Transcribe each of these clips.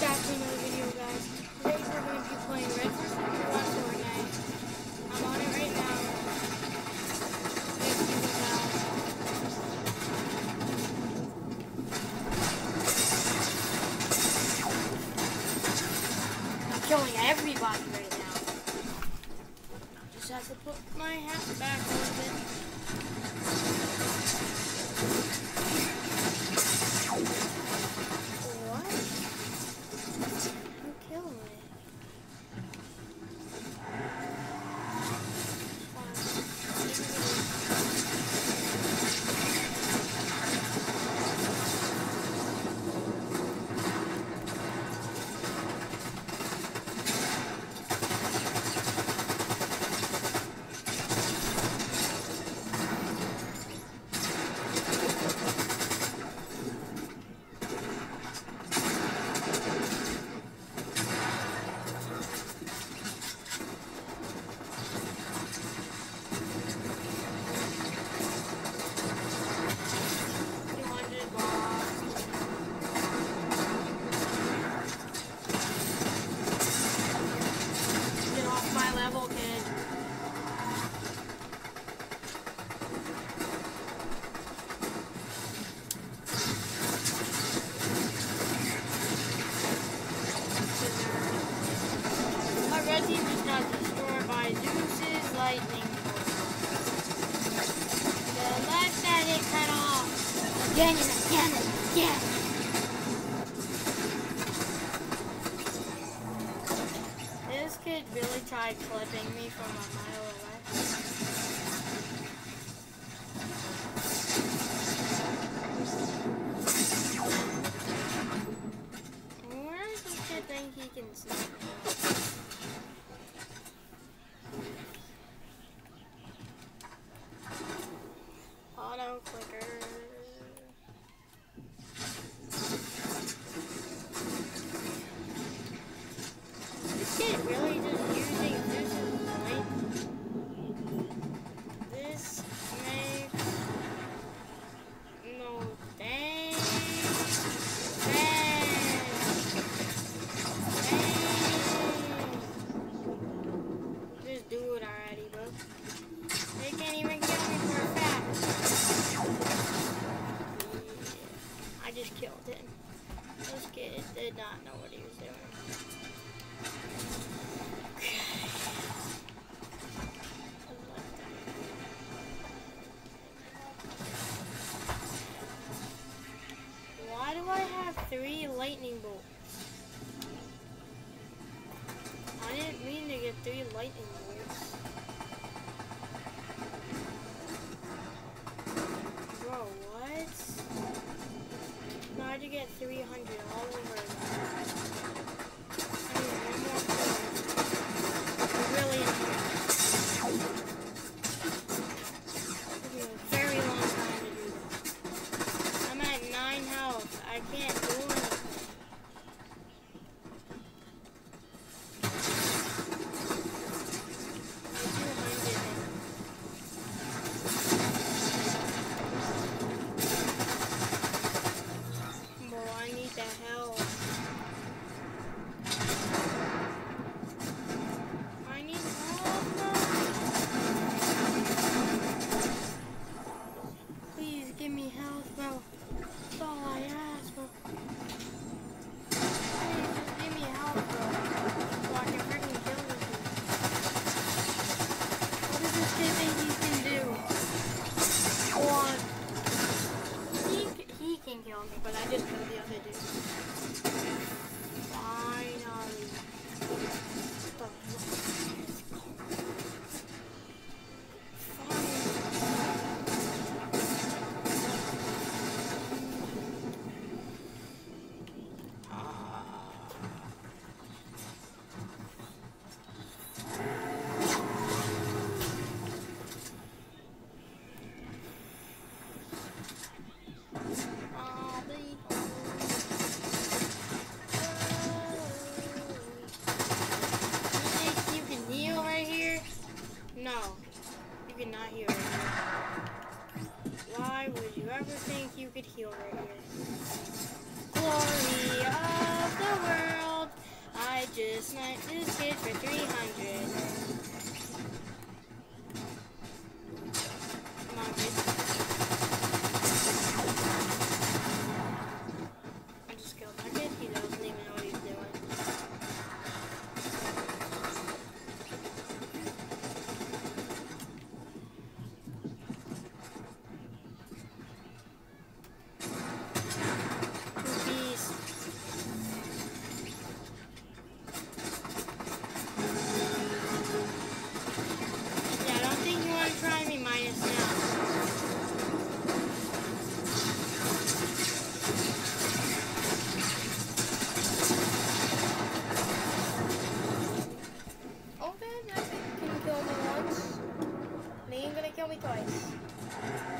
back to another video, guys. Today we're going to be playing Red vs. Blue on Fortnite. I'm on it right now. I'm killing everybody right now. Just have to put my hat back a little bit. seconds did not know what 300 all over. choice.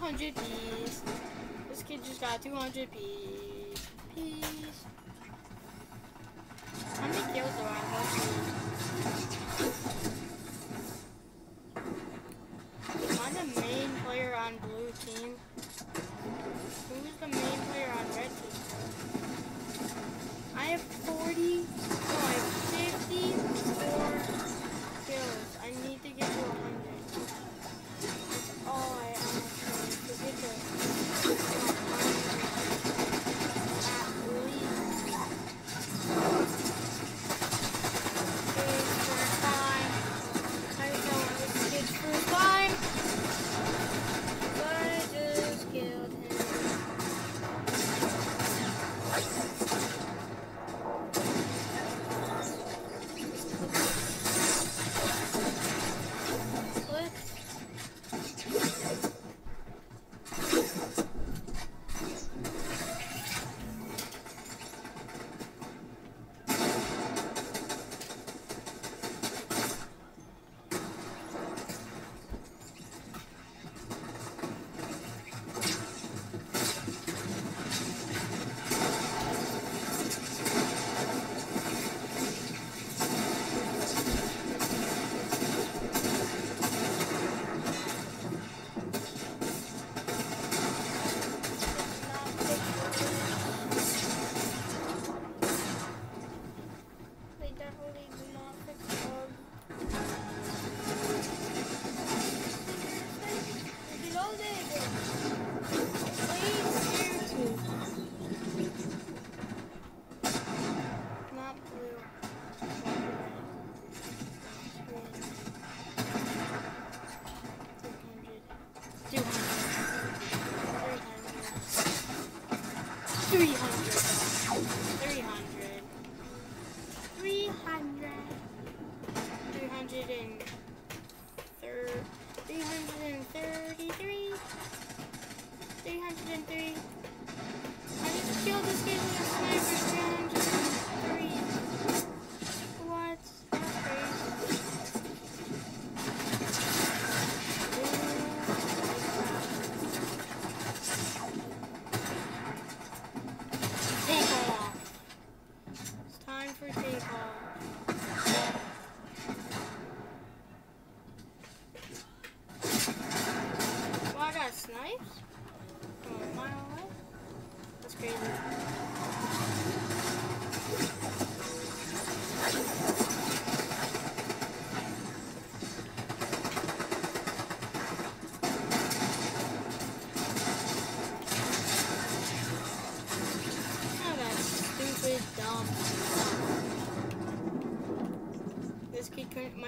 200 peas. This kid just got 200 peas. Peas. How many kills do I have? Am I the main player on blue team? Who's the main player on red team? I have 40, no, I have 54 kills. I need to get to 100.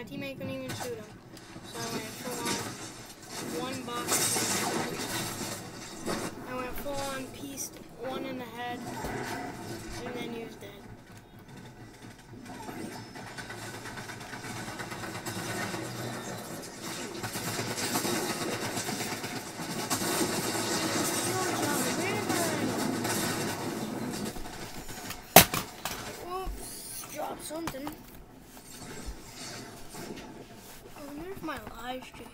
My teammate couldn't even shoot him. So I went full on one box. I went full on pieced one in the head and then he was dead. Whoops, dropped something. My live stream.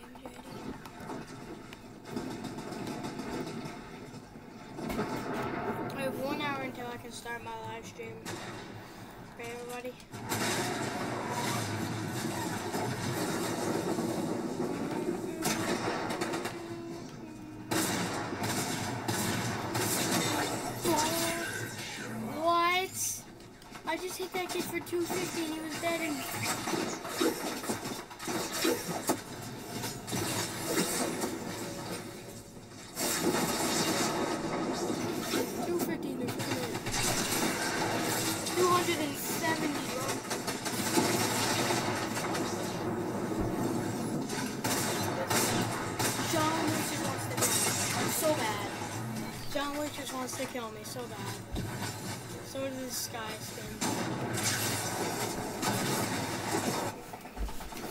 I have one hour until I can start my live stream. Okay, everybody. What? I just hit that kid for 250 and he was dead kill me so bad. So does this sky skin.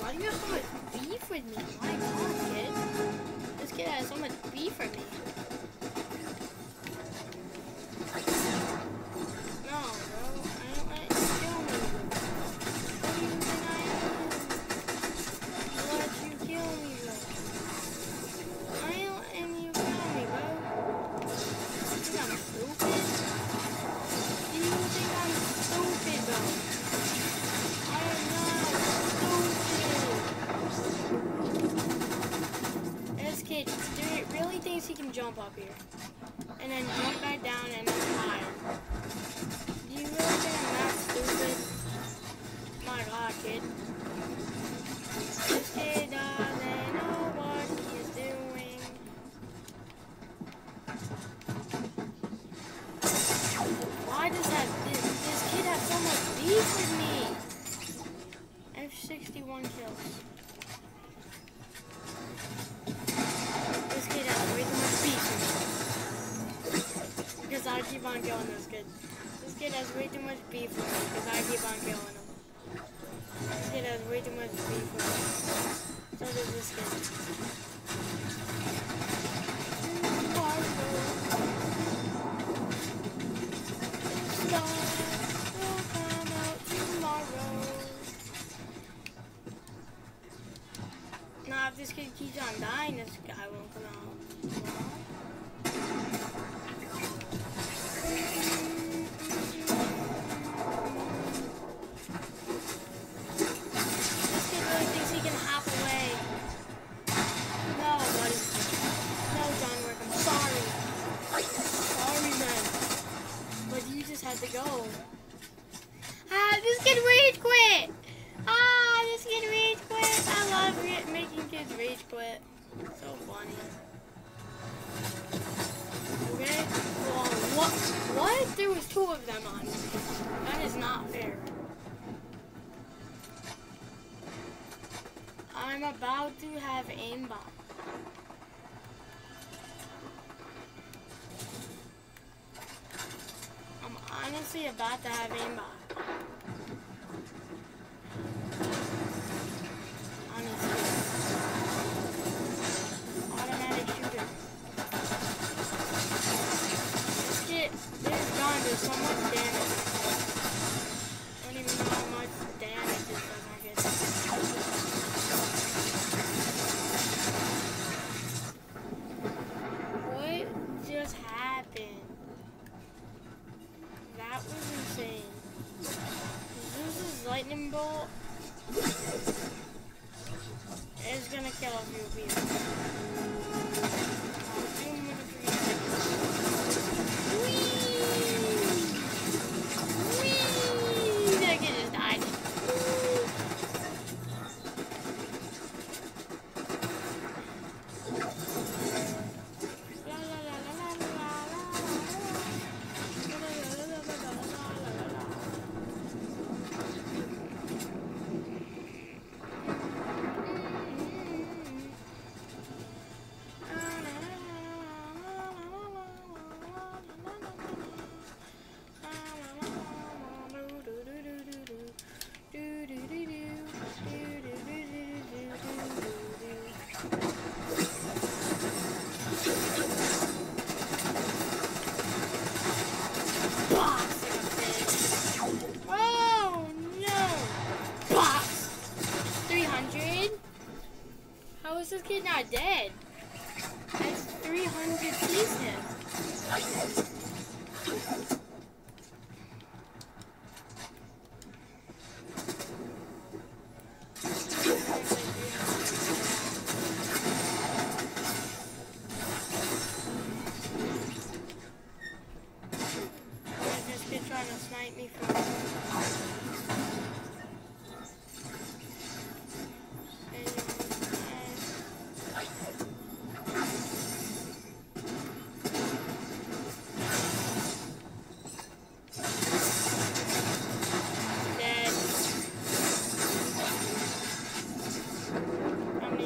Why do you have so much beef with me? My god, kid. This kid has so much beef with me. With me? I have 61 kills. This kid has way too much beef. Because I keep on killing this kid. This kid has way too much beef with me because I keep on killing him. This kid has way too much beef with me. So does this kid. Dying, this I'm about to have aimbot. I'm honestly about to have aimbot. Lightning bolt is gonna kill a few people. kid not dead?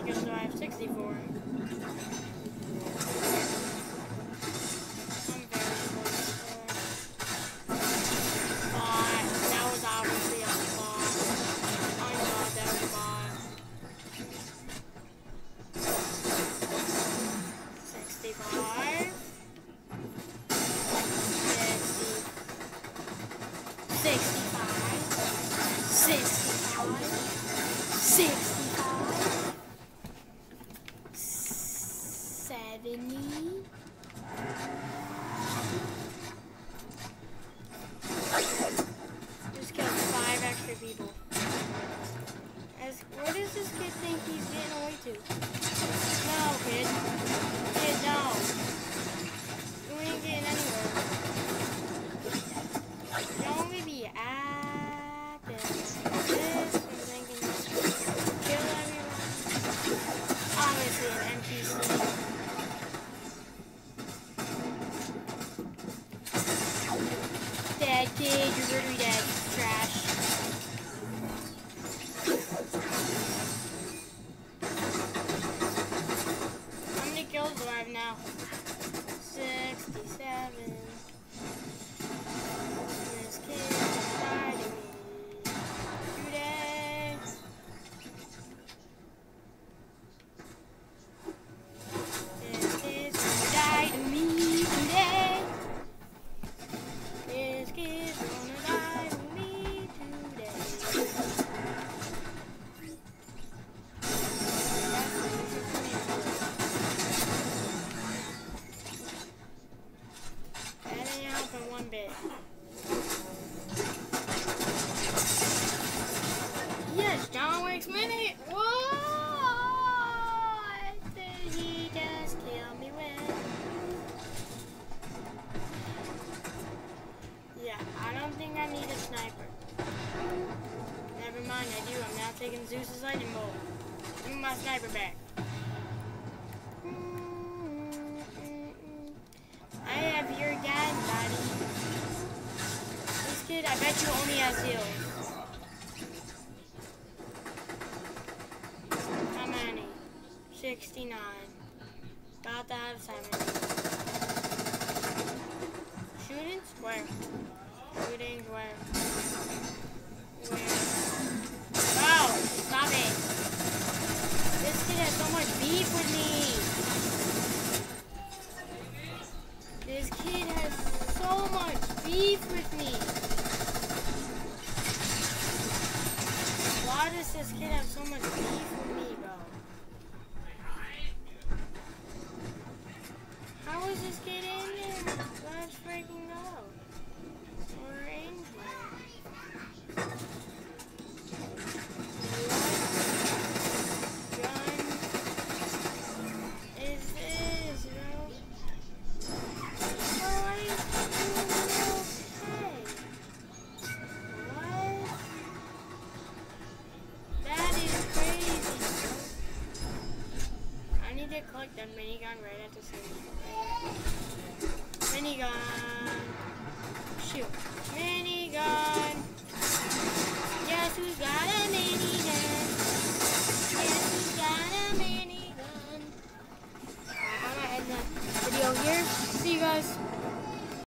I have 64. now. 67. next minute. What did you just kill me with? Yeah, I don't think I need a sniper. Never mind, I do. I'm now taking Zeus's lightning bolt. Give me my sniper back. I have your dad, buddy. This kid, I bet you only has heals. where, shootings where, where, wow, stop it. This kid has so much beef with me.